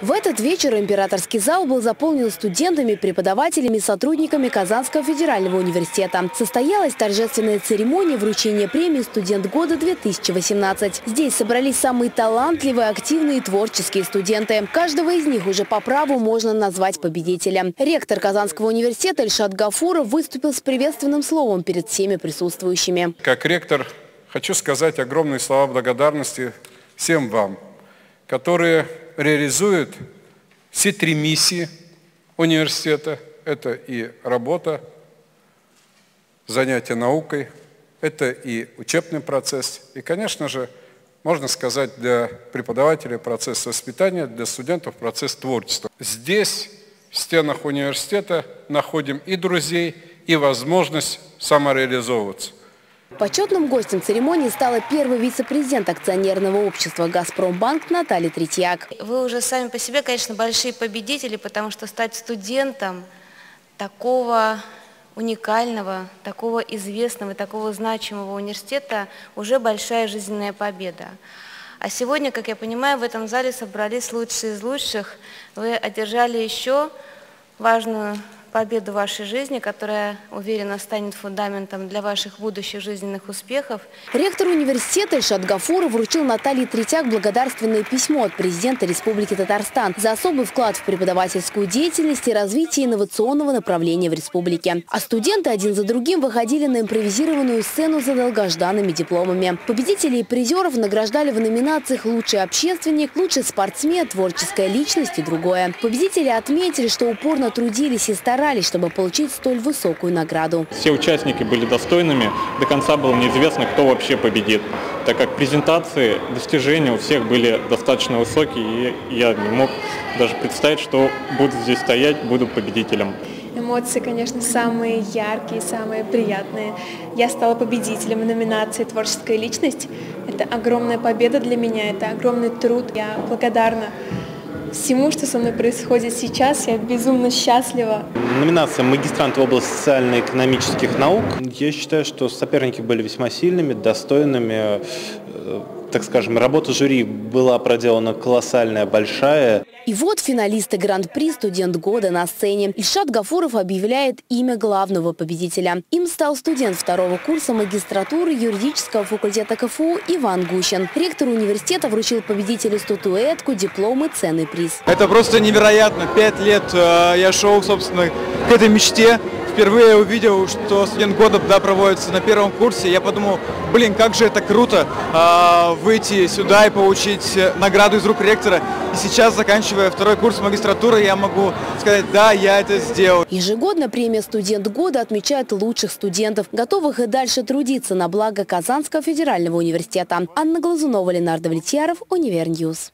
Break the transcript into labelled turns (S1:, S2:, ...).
S1: В этот вечер императорский зал был заполнен студентами, преподавателями, сотрудниками Казанского федерального университета. Состоялась торжественная церемония вручения премии «Студент года-2018». Здесь собрались самые талантливые, активные и творческие студенты. Каждого из них уже по праву можно назвать победителем. Ректор Казанского университета Ильшат Гафуров выступил с приветственным словом перед всеми присутствующими.
S2: Как ректор хочу сказать огромные слова благодарности всем вам, которые реализуют все три миссии университета. Это и работа, занятие наукой, это и учебный процесс, и, конечно же, можно сказать, для преподавателей процесс воспитания, для студентов процесс творчества. Здесь, в стенах университета, находим и друзей, и возможность самореализовываться.
S1: Почетным гостем церемонии стала первый вице-президент акционерного общества «Газпромбанк» Наталья Третьяк.
S3: Вы уже сами по себе, конечно, большие победители, потому что стать студентом такого уникального, такого известного, такого значимого университета уже большая жизненная победа. А сегодня, как я понимаю, в этом зале собрались лучшие из лучших. Вы одержали еще важную победу вашей жизни, которая, уверенно, станет фундаментом для ваших будущих жизненных успехов.
S1: Ректор университета Ильшат Гафуров вручил Наталье Третьяк благодарственное письмо от президента Республики Татарстан за особый вклад в преподавательскую деятельность и развитие инновационного направления в республике. А студенты один за другим выходили на импровизированную сцену за долгожданными дипломами. Победителей и призеров награждали в номинациях «Лучший общественник», «Лучший спортсмен», «Творческая личность» и другое. Победители отметили, что упорно трудились и старались старались, чтобы получить столь высокую награду.
S4: Все участники были достойными. До конца было неизвестно, кто вообще победит, так как презентации, достижения у всех были достаточно высокие, и я не мог даже представить, что буду здесь стоять, буду победителем.
S5: Эмоции, конечно, самые яркие, самые приятные. Я стала победителем в номинации «Творческая личность». Это огромная победа для меня, это огромный труд. Я благодарна всему, что со мной происходит сейчас. Я безумно счастлива.
S6: Номинация «Магистрант в области социально-экономических наук». Я считаю, что соперники были весьма сильными, достойными. Так скажем, работа жюри была проделана колоссальная, большая.
S1: И вот финалисты Гран-при «Студент года» на сцене. Ильшат Гафуров объявляет имя главного победителя. Им стал студент второго курса магистратуры юридического факультета КФУ Иван Гущин. Ректор университета вручил победителю статуэтку, диплом и ценный приз.
S7: Это просто невероятно. Пять лет э, я шел, собственно, к этой мечте впервые увидел, что студент года да, проводится на первом курсе, я подумал, блин, как же это круто э, выйти сюда и получить награду из рук ректора. И сейчас, заканчивая второй курс магистратуры, я могу сказать, да, я это сделал.
S1: Ежегодно премия «Студент года» отмечает лучших студентов, готовых и дальше трудиться на благо Казанского федерального университета. Анна Глазунова, Ленар Давлетьяров, Univer News.